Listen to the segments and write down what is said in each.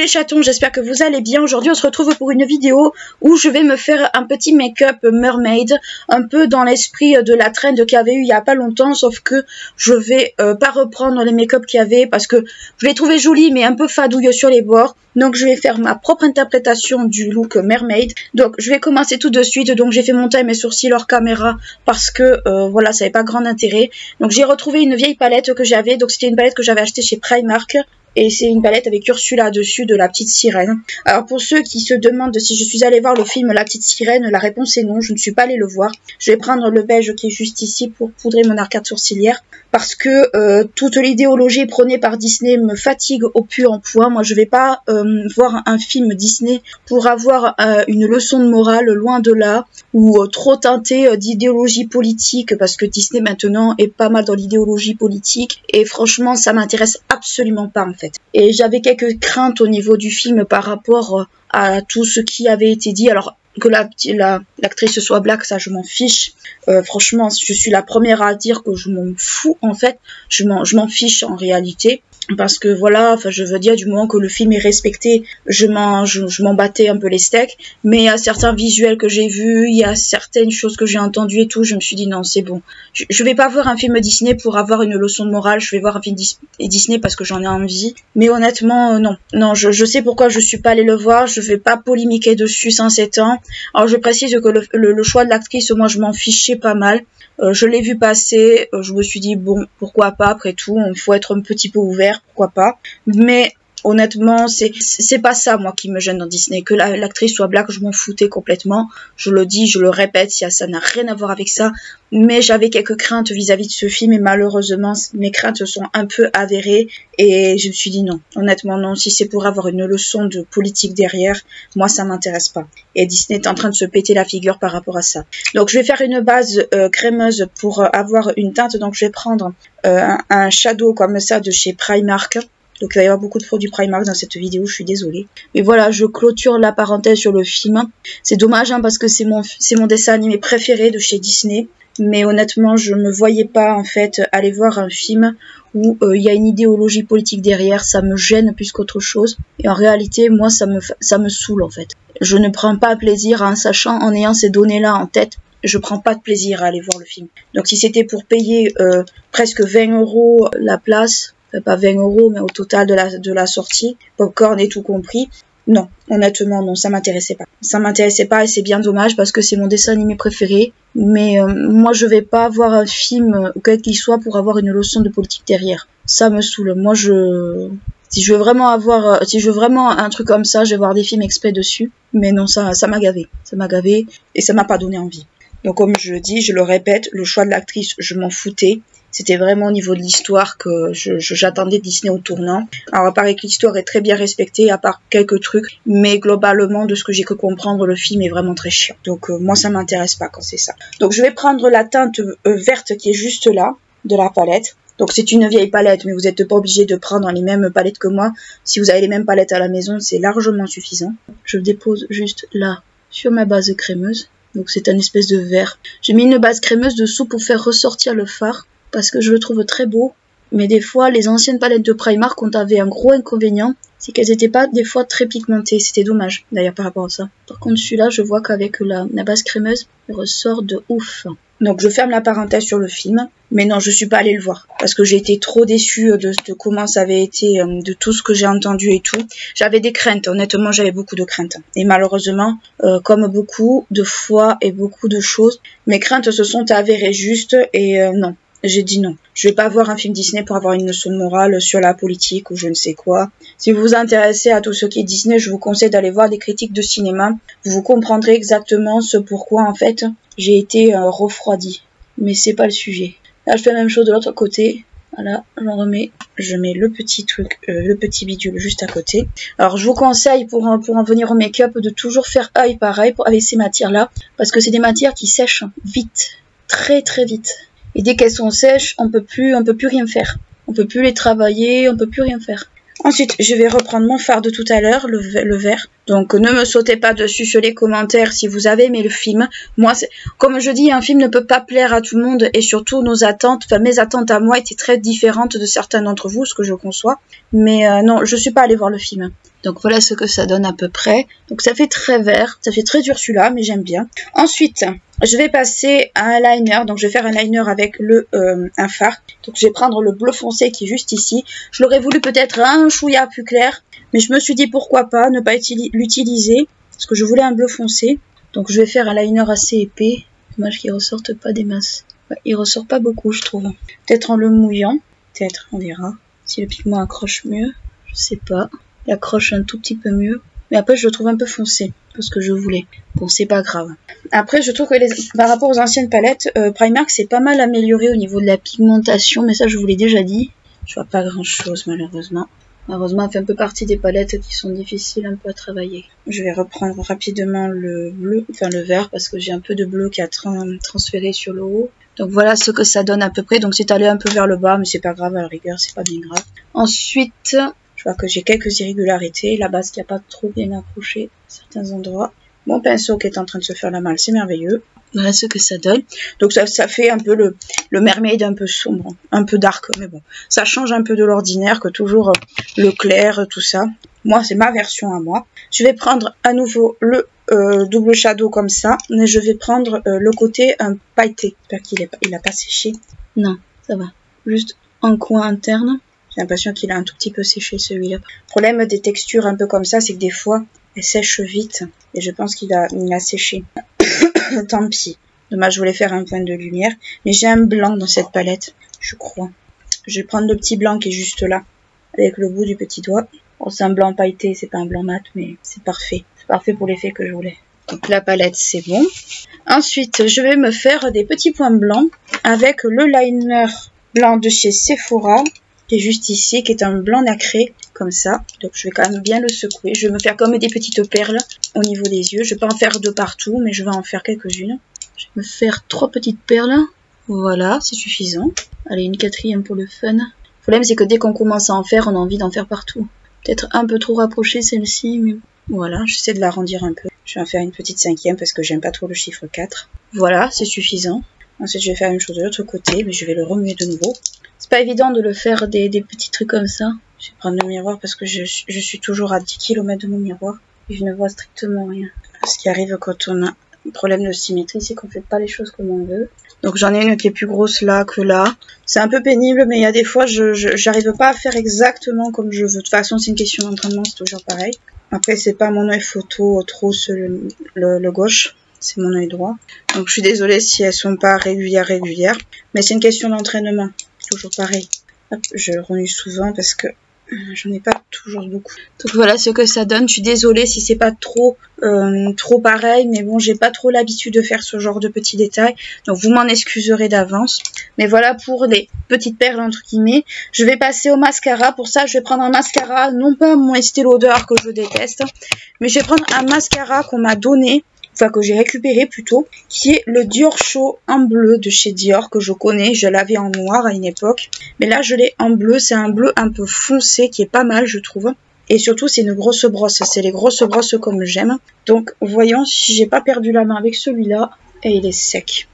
les chatons, j'espère que vous allez bien. Aujourd'hui, on se retrouve pour une vidéo où je vais me faire un petit make-up mermaid, un peu dans l'esprit de la trend qu'il y avait eu il y a pas longtemps, sauf que je vais euh, pas reprendre les make-up qu'il y avait parce que je les trouvais jolis mais un peu fadouilles sur les bords. Donc je vais faire ma propre interprétation du look mermaid. Donc je vais commencer tout de suite. Donc j'ai fait monter mes sourcils hors caméra parce que euh, voilà, ça n'avait pas grand intérêt. Donc j'ai retrouvé une vieille palette que j'avais. Donc c'était une palette que j'avais achetée chez Primark et c'est une palette avec Ursula dessus de la petite sirène. Alors pour ceux qui se demandent si je suis allée voir le film La petite sirène, la réponse est non, je ne suis pas allée le voir. Je vais prendre le beige qui est juste ici pour poudrer mon arcade sourcilière parce que euh, toute l'idéologie prônée par Disney me fatigue au plus en point. Moi je vais pas euh, voir un film Disney pour avoir euh, une leçon de morale loin de là ou trop teinté d'idéologie politique parce que Disney maintenant est pas mal dans l'idéologie politique et franchement ça m'intéresse absolument pas et j'avais quelques craintes au niveau du film par rapport euh, à tout ce qui avait été dit. Alors que l'actrice la, l'actrice soit black, ça je m'en fiche. Euh, franchement, je suis la première à dire que je m'en fous en fait. Je m'en fiche en réalité parce que voilà, enfin je veux dire du moment que le film est respecté, je m'en battais un peu les steaks, mais il y a certains visuels que j'ai vus, il y a certaines choses que j'ai entendues et tout, je me suis dit non, c'est bon. Je, je, vais pas voir un film Disney pour avoir une leçon de morale, je vais voir un film Disney parce que j'en ai envie, mais honnêtement euh, non. Non, je, sais pourquoi je suis pas allée le voir, je vais pas polémiquer dessus sans ans. Alors je précise que le, le choix de l'actrice, moi je m'en fichais pas mal. Euh, je l'ai vu passer, euh, je me suis dit bon, pourquoi pas après tout, il faut être un petit peu ouvert, pourquoi pas. Mais honnêtement, c'est c'est pas ça moi qui me gêne dans Disney. Que l'actrice soit black, je m'en foutais complètement. Je le dis, je le répète, ça n'a rien à voir avec ça. Mais j'avais quelques craintes vis-à-vis de ce film et malheureusement mes craintes sont un peu avérées et je me suis dit non. Honnêtement non. Si c'est pour avoir une leçon de politique derrière, moi ça m'intéresse pas. Et Disney est en train de se péter la figure par rapport à ça. Donc je vais faire une base euh, crémeuse pour avoir une teinte. Donc je vais prendre euh, un, un shadow comme ça de chez Primark donc il va y avoir beaucoup de produits Primark dans cette vidéo, je suis désolée. Mais voilà, je clôture la parenthèse sur le film. C'est dommage hein, parce que c'est mon, mon dessin animé préféré de chez Disney. Mais honnêtement, je ne me voyais pas en fait aller voir un film où euh, il y a une idéologie politique derrière, ça me gêne plus qu'autre chose. Et en réalité, moi, ça me, ça me saoule en fait. Je ne prends pas plaisir en sachant, en ayant ces données-là en tête, je prends pas de plaisir à aller voir le film. Donc si c'était pour payer euh, presque 20 euros la place, pas 20 euros, mais au total de la, de la sortie, popcorn et tout compris. Non, honnêtement, non, ça m'intéressait pas. Ça m'intéressait pas et c'est bien dommage parce que c'est mon dessin animé préféré. Mais euh, moi, je vais pas voir un film, euh, quel qu'il soit, pour avoir une leçon de politique derrière. Ça me saoule. Moi, je, si je veux vraiment avoir, euh, si je veux vraiment un truc comme ça, je vais voir des films exprès dessus. Mais non, ça, ça m'a gavé. Ça m'a gavé et ça m'a pas donné envie. Donc, comme je le dis, je le répète, le choix de l'actrice, je m'en foutais. C'était vraiment au niveau de l'histoire que j'attendais Disney au tournant. Alors, à part que l'histoire est très bien respectée, à part quelques trucs, mais globalement, de ce que j'ai pu comprendre, le film est vraiment très chiant. Donc, euh, moi, ça m'intéresse pas quand c'est ça. Donc, je vais prendre la teinte euh, verte qui est juste là, de la palette. Donc, c'est une vieille palette, mais vous n'êtes pas obligé de prendre les mêmes palettes que moi. Si vous avez les mêmes palettes à la maison, c'est largement suffisant. Je dépose juste là, sur ma base crémeuse. Donc c'est un espèce de vert. J'ai mis une base crémeuse dessous pour faire ressortir le phare parce que je le trouve très beau. Mais des fois, les anciennes palettes de Primark ont avait un gros inconvénient, c'est qu'elles n'étaient pas des fois très pigmentées. C'était dommage, d'ailleurs, par rapport à ça. Par contre, celui-là, je vois qu'avec la, base crémeuse, il ressort de ouf. Donc, je ferme la parenthèse sur le film. Mais non, je suis pas allée le voir. Parce que j'ai été trop déçue de, comment ça avait été, euh, de tout ce que j'ai entendu et tout. J'avais des craintes, honnêtement, j'avais beaucoup de craintes. Et malheureusement, euh, comme beaucoup de fois et beaucoup de choses, mes craintes se sont avérées justes et euh, non, j'ai dit non. Je vais pas voir un film Disney pour avoir une leçon de morale sur la politique ou je ne sais quoi. Si vous vous intéressez à tout ce qui est Disney, je vous conseille d'aller voir des critiques de cinéma. Vous comprendrez exactement ce pourquoi en fait j'ai été euh, refroidi. Mais c'est pas le sujet. Là, je fais la même chose de l'autre côté. Voilà, j'en remets. Je mets le petit truc, euh, le petit bidule juste à côté. Alors, je vous conseille pour, pour en venir au make-up de toujours faire œil pareil avec ces matières-là. Parce que c'est des matières qui sèchent vite. Très très vite. Et dès qu'elles sont sèches, on peut plus, on peut plus rien faire. On peut plus les travailler, on peut plus rien faire. Ensuite, je vais reprendre mon phare de tout à l'heure, le, vert. Donc, ne me sautez pas dessus sur les commentaires si vous avez aimé le film. Moi, comme je dis, un film ne peut pas plaire à tout le monde et surtout nos attentes, enfin mes attentes à moi étaient très différentes de certains d'entre vous, ce que je conçois. Mais euh, non, je suis pas allée voir le film. Donc voilà ce que ça donne à peu près. Donc ça fait très vert, ça fait très Ursula, mais j'aime bien. Ensuite, je vais passer à un liner. Donc je vais faire un liner avec le euh, un phare. Donc je vais prendre le bleu foncé qui est juste ici. Je l'aurais voulu peut-être un chouïa plus clair, mais je me suis dit pourquoi pas ne pas l'utiliser parce que je voulais un bleu foncé. Donc je vais faire un liner assez épais. Dommage qu'il ressorte pas des masses. il ressort pas beaucoup, je trouve. Peut-être en le mouillant. Peut-être, on verra. Si le pigment accroche mieux, je sais pas il accroche un tout petit peu mieux. Mais après, je le trouve un peu foncé, parce que je voulais. Bon, c'est pas grave. Après, je trouve que par rapport aux anciennes palettes, euh, Primark s'est pas mal amélioré au niveau de la pigmentation, mais ça, je vous l'ai déjà dit. Je vois pas grand chose, malheureusement. Malheureusement, elle fait un peu partie des palettes qui sont difficiles un peu à travailler. Je vais reprendre rapidement le bleu, enfin le vert, parce que j'ai un peu de bleu qui a transféré sur le haut. Donc voilà ce que ça donne à peu près. Donc c'est allé un peu vers le bas, mais c'est pas grave, à la rigueur, c'est pas bien grave. Ensuite, je vois que j'ai quelques irrégularités. La base qui n'a pas trop bien accroché à certains endroits. Mon pinceau qui est en train de se faire la malle, c'est merveilleux. Voilà ce que ça donne. Donc ça, fait un peu le, mermaid un peu sombre, un peu dark, mais bon. Ça change un peu de l'ordinaire que toujours euh, le clair, tout ça. Moi, c'est ma version à moi. Je vais prendre à nouveau le euh, double shadow comme ça, mais je vais prendre euh, le côté un pailleté. J'espère qu'il il a pas séché. Non, ça va. Juste un coin interne. J'ai l'impression qu'il a un tout petit peu séché celui-là. Problème des textures un peu comme ça, c'est que des fois, elles sèchent vite. Et je pense qu'il a, il a séché. Tant pis. Dommage, je voulais faire un point de lumière. Mais j'ai un blanc dans cette palette, je crois. Je vais prendre le petit blanc qui est juste là, avec le bout du petit doigt. Bon, c'est un blanc pailleté, c'est pas un blanc mat, mais c'est parfait. C'est parfait pour l'effet que je voulais. Donc la palette, c'est bon. Ensuite, je vais me faire des petits points blancs avec le liner blanc de chez Sephora qui est juste ici, qui est un blanc nacré, comme ça. Donc je vais quand même bien le secouer. Je vais me faire comme des petites perles au niveau des yeux. Je vais pas en faire de partout, mais je vais en faire quelques-unes. Je vais me faire trois petites perles. Voilà, c'est suffisant. Allez, une quatrième pour le fun. Le problème, c'est que dès qu'on commence à en faire, on a envie d'en faire partout. Peut-être un peu trop rapproché celle-ci, mais voilà, j'essaie de l'arrondir un peu. Je vais en faire une petite cinquième parce que j'aime pas trop le chiffre 4. Voilà, c'est suffisant. Ensuite, je vais faire même chose de l'autre côté, mais je vais le remuer de nouveau. C'est pas évident de le faire des, petits trucs comme ça. Je vais prendre le miroir parce que je, suis toujours à 10 km de mon miroir et je ne vois strictement rien. Ce qui arrive quand on a un problème de symétrie, c'est qu'on fait pas les choses comme on veut. Donc j'en ai une qui est plus grosse là que là. C'est un peu pénible, mais il y a des fois, je j'arrive pas à faire exactement comme je veux. De toute façon, c'est une question d'entraînement, c'est toujours pareil. Après, c'est pas mon œil photo trop sur le, gauche, c'est mon œil droit. Donc je suis désolée si elles sont pas régulières, régulières. Mais c'est une question d'entraînement toujours pareil. je remue souvent parce que euh, j'en ai pas toujours beaucoup. Donc voilà ce que ça donne. Je suis désolée si c'est pas trop euh, trop pareil, mais bon, j'ai pas trop l'habitude de faire ce genre de petits détails, donc vous m'en excuserez d'avance. Mais voilà pour les petites perles entre guillemets. Je vais passer au mascara. Pour ça, je vais prendre un mascara, non pas mon Estée Lauder que je déteste, mais je vais prendre un mascara qu'on m'a donné enfin que j'ai récupéré plutôt, qui est le Dior Show en bleu de chez Dior que je connais. Je l'avais en noir à une époque, mais là je l'ai en bleu. C'est un bleu un peu foncé qui est pas mal, je trouve. Et surtout, c'est une grosse brosse. C'est les grosses brosses comme j'aime. Donc, voyons si j'ai pas perdu la main avec celui-là. Et il est sec.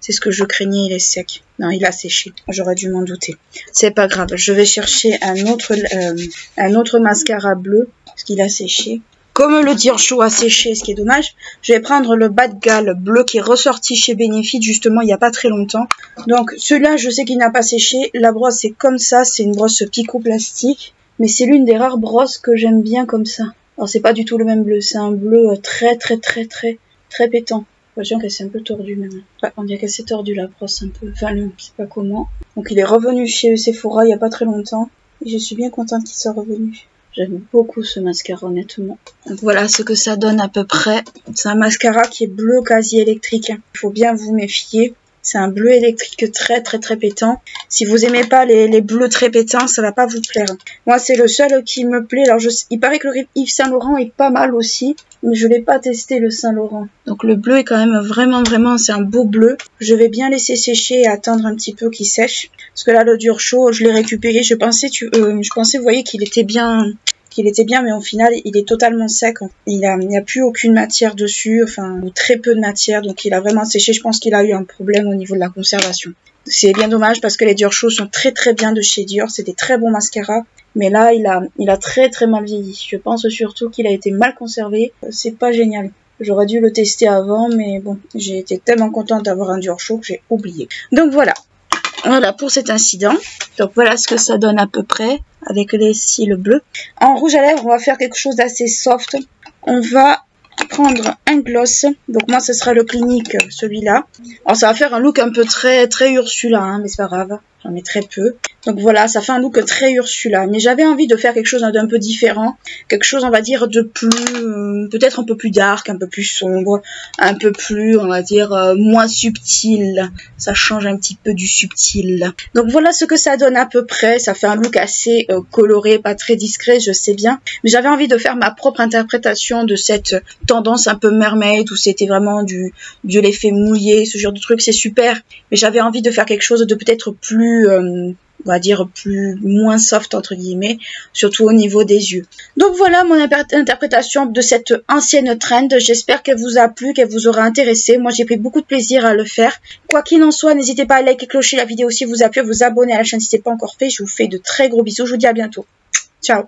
C'est ce que je craignais, il est sec. Non, il a séché. J'aurais dû m'en douter. C'est pas grave. Je vais chercher un autre, euh, un autre mascara bleu. Parce qu'il a séché. Comme le chaud a séché, ce qui est dommage, je vais prendre le Bad Gal bleu qui est ressorti chez Benefit justement il n'y a pas très longtemps. Donc celui-là, je sais qu'il n'a pas séché. La brosse est comme ça, c'est une brosse pico plastique. Mais c'est l'une des rares brosses que j'aime bien comme ça. Alors c'est pas du tout le même bleu, c'est un bleu très très très très très pétant. J'ai qu'elle s'est un peu tordue même. on dirait qu'elle s'est tordue la brosse un peu. Enfin, je sais pas comment. Donc il est revenu chez Sephora il n'y a pas très longtemps. Et je suis bien contente qu'il soit revenu. J'aime beaucoup ce mascara honnêtement. Donc voilà ce que ça donne à peu près. C'est un mascara qui est bleu quasi électrique. Il faut bien vous méfier. C'est un bleu électrique très très très pétant. Si vous aimez pas les, bleus très pétants, ça va pas vous plaire. Moi, c'est le seul qui me plaît. Alors, je, il paraît que le Yves Saint Laurent est pas mal aussi, mais je l'ai pas testé le Saint Laurent. Donc le bleu est quand même vraiment vraiment, c'est un beau bleu. Je vais bien laisser sécher et attendre un petit peu qu'il sèche. Parce que là, le dur chaud, je l'ai récupéré. Je pensais, tu, euh, je pensais, vous voyez, qu'il était bien qu'il était bien, mais au final, il est totalement sec. Il n'y a, plus aucune matière dessus, enfin, très peu de matière, donc il a vraiment séché. Je pense qu'il a eu un problème au niveau de la conservation. C'est bien dommage parce que les Dior Show sont très très bien de chez Dior, c'est des très bons mascaras. Mais là, il a, il a très très mal vieilli. Je pense surtout qu'il a été mal conservé. C'est pas génial. J'aurais dû le tester avant, mais bon, j'ai été tellement contente d'avoir un Dior Show que j'ai oublié. Donc voilà, voilà pour cet incident. Donc voilà ce que ça donne à peu près avec les cils bleus. En rouge à lèvres, on va faire quelque chose d'assez soft. On va prendre un gloss. Donc moi, ce sera le clinique, celui-là. Alors ça va faire un look un peu très très Ursula, hein, mais c'est pas grave. J'en ai très peu. Donc voilà, ça fait un look très Ursula. Mais j'avais envie de faire quelque chose d'un peu différent. Quelque chose, on va dire, de plus... Euh, peut-être un peu plus dark, un peu plus sombre. Un peu plus, on va dire, euh, moins subtil. Ça change un petit peu du subtil. Donc voilà ce que ça donne à peu près. Ça fait un look assez euh, coloré, pas très discret, je sais bien. Mais j'avais envie de faire ma propre interprétation de cette tendance un peu mermaid où c'était vraiment du, de l'effet mouillé, ce genre de truc. C'est super. Mais j'avais envie de faire quelque chose de peut-être plus euh, on va dire plus moins soft entre guillemets, surtout au niveau des yeux. Donc voilà mon interprétation de cette ancienne trend. J'espère qu'elle vous a plu, qu'elle vous aura intéressé. Moi j'ai pris beaucoup de plaisir à le faire. Quoi qu'il en soit, n'hésitez pas à liker, clocher la vidéo si vous a plu, vous abonner à la chaîne si ce n'est pas encore fait. Je vous fais de très gros bisous. Je vous dis à bientôt. Ciao